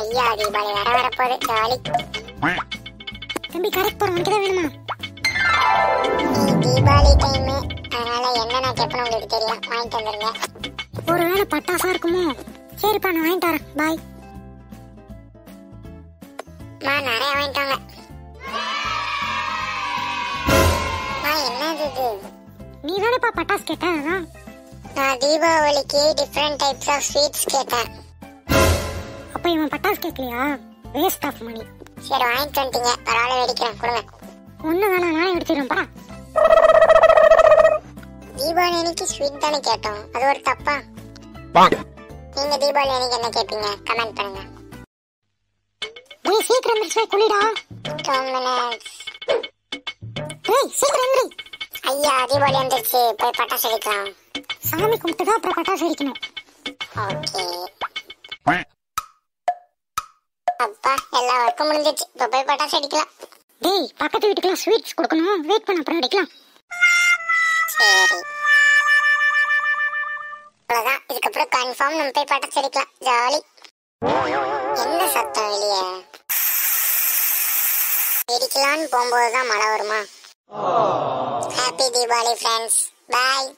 ஐயா தீபாவளி வர வரப்போகுது. ஜாலி. தம்பி கடைக்கு போற உனக்கு தான் வேணுமா? தீபாவளி டைம் அதனால என்ன நான் உங்களுக்கு தெரியும். வாங்கிட்டு வந்துருங்க. ஒருவேளை பட்டாசா இருக்குமோ? சரிப்பா நான் வாங்கிட்டு வரேன். பாய் மா நிறைய வாங்கிட்டாங்க. என்னது இது? நீ தானேப்பா பட்டாசு கேட்ட நான் தீபாவளிக்கு டிஃப்ரெண்ட் டைப்ஸ் ஆஃப் ஸ்வீட்ஸ் கேட்டேன். அப்ப இவன் பட்டாசு கேட்கலையா? வேஸ்ட் ஆஃப் மணி சரி வாங்கிட்டு வந்துட்டீங்க. பரவாயில்ல வெடிக்கிறேன். கொடுங்க. ஒண்ணு வேணாம் நான் எடுத்துடுறேன்ப்பா தீபாவளி அன்னைக்கு ஸ்வீட் தானே கேட்டோம். அது ஒரு தப்பா? நீங்க தீபாவளி அன்னைக்கு என்ன கேட்பீங்க கமெண்ட் பண்ணுங்க. டேய் சீக்கிரம் எந்திரிச்சு குளிடா. டூ மினிட்ஸ் டேய் சீக்கிரம் எந்திரி. ஐயா தீபாவளி வந்துருச்சு போய் பட்டாசு வெடிக்கலாம். சாமி கும்பிட்டு தான் அப்புறம் பட்டாசு வெடிக்கணும். ஓகே. அப்பா எல்லா ஒர்க்கும் முடிஞ்சிச்சு இப்போ போய் பட்டாசு அடிக்கலாம். டேய் பக்கத்து வீட்டுக்குலாம் ஸ்வீட்ஸ் கொடுக்கணும். வெயிட் பண்ண அப்புறம் வெடிக்கலாம் சரி. அவ்வளோதான் இதுக்கப்புறம் கன்ஃபார்ம் நம்ம போய் பட்டாசு அடிக்கலாம். ஜாலி என்ன சத்தம் வெளியே? வெடிக்கலான்னு போகும்போது தான் மழை வருமா? Happy Deepavali friends bye